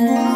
Mm-hmm.